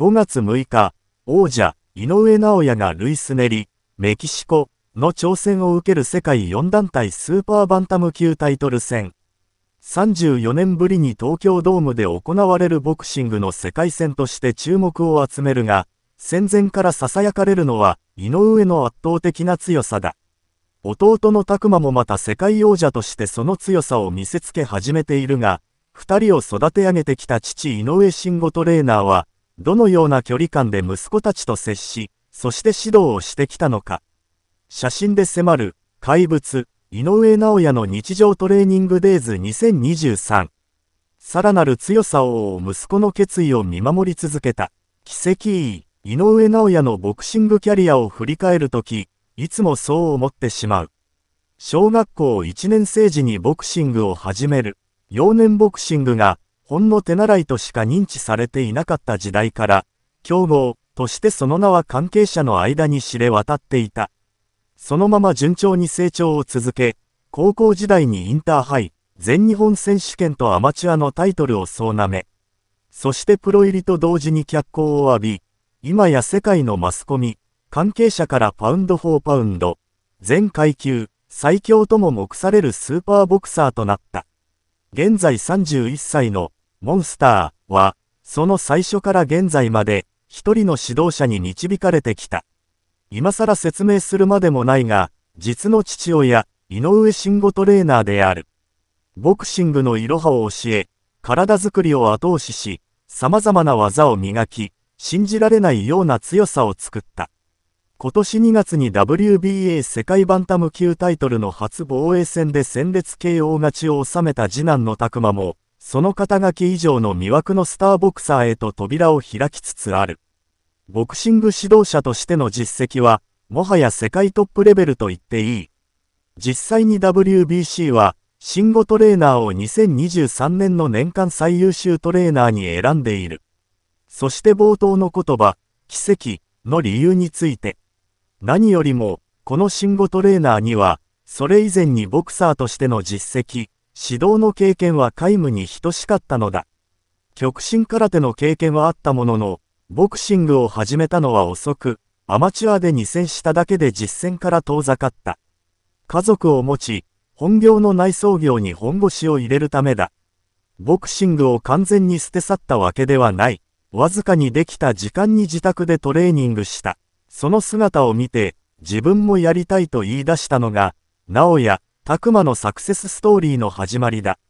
5月6日、王者、井上尚弥がルイス・ネリ、メキシコの挑戦を受ける世界4団体スーパーバンタム級タイトル戦。34年ぶりに東京ドームで行われるボクシングの世界戦として注目を集めるが、戦前から囁かれるのは、井上の圧倒的な強さだ。弟の拓磨もまた世界王者としてその強さを見せつけ始めているが、二人を育て上げてきた父井上慎吾トレーナーは、どのような距離感で息子たちと接し、そして指導をしてきたのか。写真で迫る、怪物、井上直也の日常トレーニングデイズ2023。さらなる強さを追う息子の決意を見守り続けた。奇跡井上直也のボクシングキャリアを振り返るとき、いつもそう思ってしまう。小学校1年生時にボクシングを始める。幼年ボクシングがほんの手習いとしか認知されていなかった時代から、強豪としてその名は関係者の間に知れ渡っていた。そのまま順調に成長を続け、高校時代にインターハイ、全日本選手権とアマチュアのタイトルを総なめ、そしてプロ入りと同時に脚光を浴び、今や世界のマスコミ、関係者からパウンド・フォー・パウンド、全階級、最強とも目されるスーパーボクサーとなった。現在31歳のモンスターは、その最初から現在まで、一人の指導者に導かれてきた。今更説明するまでもないが、実の父親、井上慎吾トレーナーである。ボクシングのいろはを教え、体づくりを後押しし、様々な技を磨き、信じられないような強さを作った。今年2月に WBA 世界バンタム級タイトルの初防衛戦で戦列 KO 勝ちを収めた次男の拓磨も、その肩書き以上の魅惑のスターボクサーへと扉を開きつつある。ボクシング指導者としての実績は、もはや世界トップレベルと言っていい。実際に WBC は、シンゴトレーナーを2023年の年間最優秀トレーナーに選んでいる。そして冒頭の言葉、奇跡の理由について。何よりも、このシンゴトレーナーには、それ以前にボクサーとしての実績、指導の経験は皆無に等しかったのだ。極真空手の経験はあったものの、ボクシングを始めたのは遅く、アマチュアで2戦しただけで実戦から遠ざかった。家族を持ち、本業の内装業に本腰を入れるためだ。ボクシングを完全に捨て去ったわけではない。わずかにできた時間に自宅でトレーニングした。その姿を見て、自分もやりたいと言い出したのが、直哉、拓磨のサクセスストーリーの始まりだ。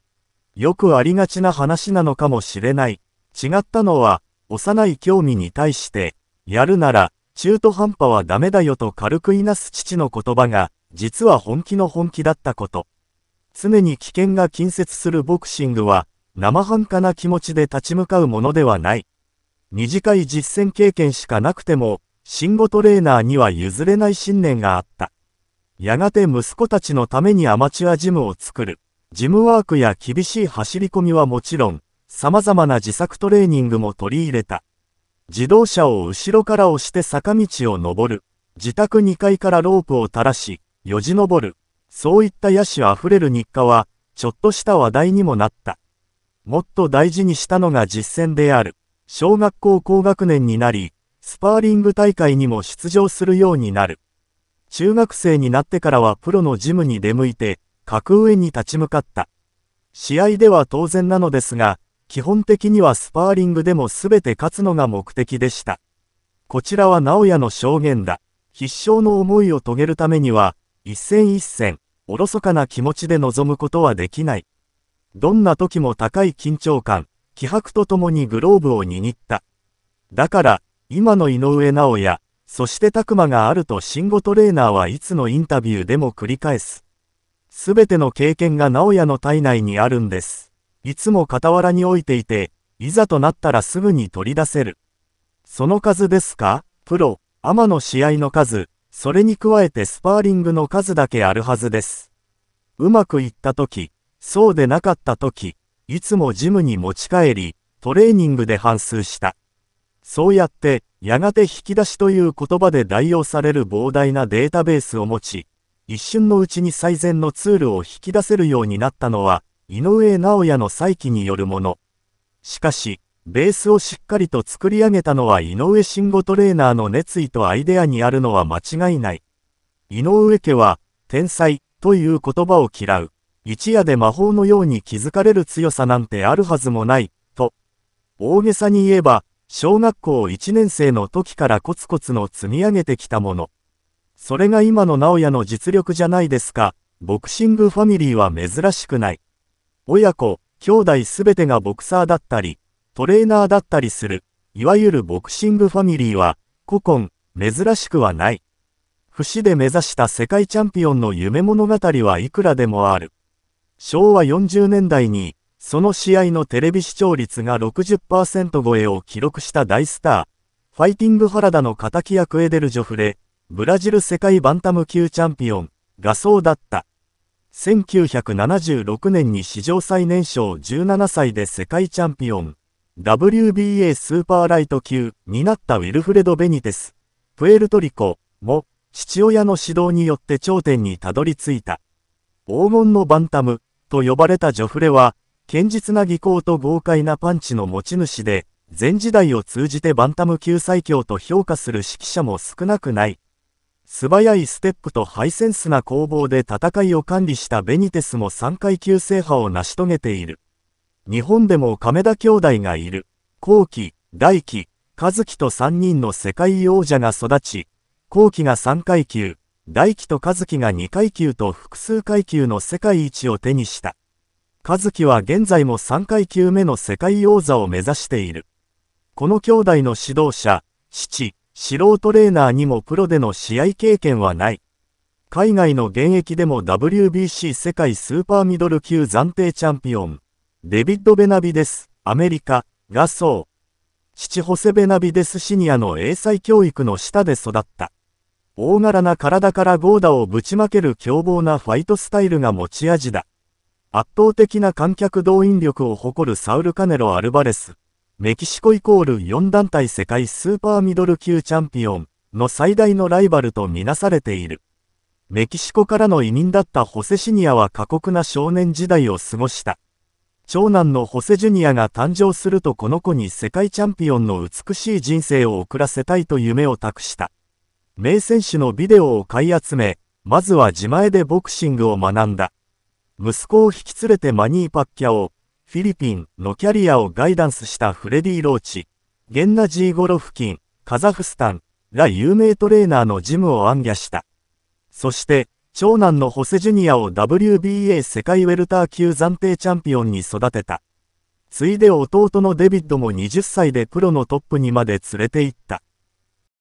よくありがちな話なのかもしれない。違ったのは、幼い興味に対して、やるなら、中途半端はダメだよと軽くいなす父の言葉が、実は本気の本気だったこと。常に危険が近接するボクシングは、生半可な気持ちで立ち向かうものではない。短い実践経験しかなくても、慎吾トレーナーには譲れない信念があった。やがて息子たちのためにアマチュアジムを作る。ジムワークや厳しい走り込みはもちろん、様々な自作トレーニングも取り入れた。自動車を後ろから押して坂道を登る。自宅2階からロープを垂らし、よじ登る。そういった野手あふれる日課は、ちょっとした話題にもなった。もっと大事にしたのが実践である。小学校高学年になり、スパーリング大会にも出場するようになる。中学生になってからはプロのジムに出向いて、格上に立ち向かった。試合では当然なのですが、基本的にはスパーリングでも全て勝つのが目的でした。こちらは直哉の証言だ。必勝の思いを遂げるためには、一戦一戦、おろそかな気持ちで臨むことはできない。どんな時も高い緊張感、気迫とともにグローブを握った。だから、今の井上直也、そして拓磨があると慎吾トレーナーはいつのインタビューでも繰り返す。すべての経験が直哉の体内にあるんです。いつも傍らに置いていて、いざとなったらすぐに取り出せる。その数ですか？プロ、アマの試合の数、それに加えてスパーリングの数だけあるはずです。うまくいった時、そうでなかった時、いつもジムに持ち帰り、トレーニングで反数した。そうやって、やがて引き出しという言葉で代用される膨大なデータベースを持ち、一瞬のうちに最善のツールを引き出せるようになったのは、井上直也の再起によるもの。しかし、ベースをしっかりと作り上げたのは井上慎吾トレーナーの熱意とアイデアにあるのは間違いない。井上家は、天才という言葉を嫌う。一夜で魔法のように気づかれる強さなんてあるはずもない、と。大げさに言えば、小学校1年生の時からコツコツの積み上げてきたもの。それが今の直哉の実力じゃないですか。ボクシングファミリーは珍しくない。親子、兄弟すべてがボクサーだったり、トレーナーだったりする、いわゆるボクシングファミリーは、古今、珍しくはない。不死で目指した世界チャンピオンの夢物語はいくらでもある。昭和40年代に、その試合のテレビ視聴率が60%超えを記録した大スター、ファイティング原田の敵役エデル・ジョフレ、ブラジル世界バンタム級チャンピオン、画像だった。1976年に史上最年少17歳で世界チャンピオン、WBA スーパーライト級になったウィルフレド・ベニテス、プエルトリコも父親の指導によって頂点にたどり着いた。黄金のバンタム、と呼ばれたジョフレは、堅実な技巧と豪快なパンチの持ち主で、全時代を通じてバンタム級最強と評価する指揮者も少なくない。素早いステップとハイセンスな攻防で戦いを管理したベニテスも3階級制覇を成し遂げている。日本でも亀田兄弟がいる。後期、大輝、和樹と3人の世界王者が育ち、後期が3階級、大輝と和樹が2階級と複数階級の世界一を手にした。和樹は現在も3階級目の世界王座を目指している。この兄弟の指導者、父、素人トレーナーにもプロでの試合経験はない。海外の現役でも WBC 世界スーパーミドル級暫定チャンピオン、デビッド・ベナビデス、アメリカ、がそう。父ホセ・ベナビデスシニアの英才教育の下で育った。大柄な体からゴーダをぶちまける凶暴なファイトスタイルが持ち味だ。圧倒的な観客動員力を誇るサウル・カネロ・アルバレス。メキシコイコール4団体世界スーパーミドル級チャンピオンの最大のライバルとみなされている。メキシコからの移民だったホセシニアは過酷な少年時代を過ごした。長男のホセジュニアが誕生するとこの子に世界チャンピオンの美しい人生を送らせたいと夢を託した。名選手のビデオを買い集め、まずは自前でボクシングを学んだ。息子を引き連れてマニー・パッキャオ、フィリピンのキャリアをガイダンスしたフレディ・ローチ、ゲンナジー・ゴロフキン、カザフスタンら有名トレーナーのジムを暗夜した。そして、長男のホセジュニアを WBA 世界ウェルター級暫定チャンピオンに育てた。ついで弟のデビッドも20歳でプロのトップにまで連れて行った。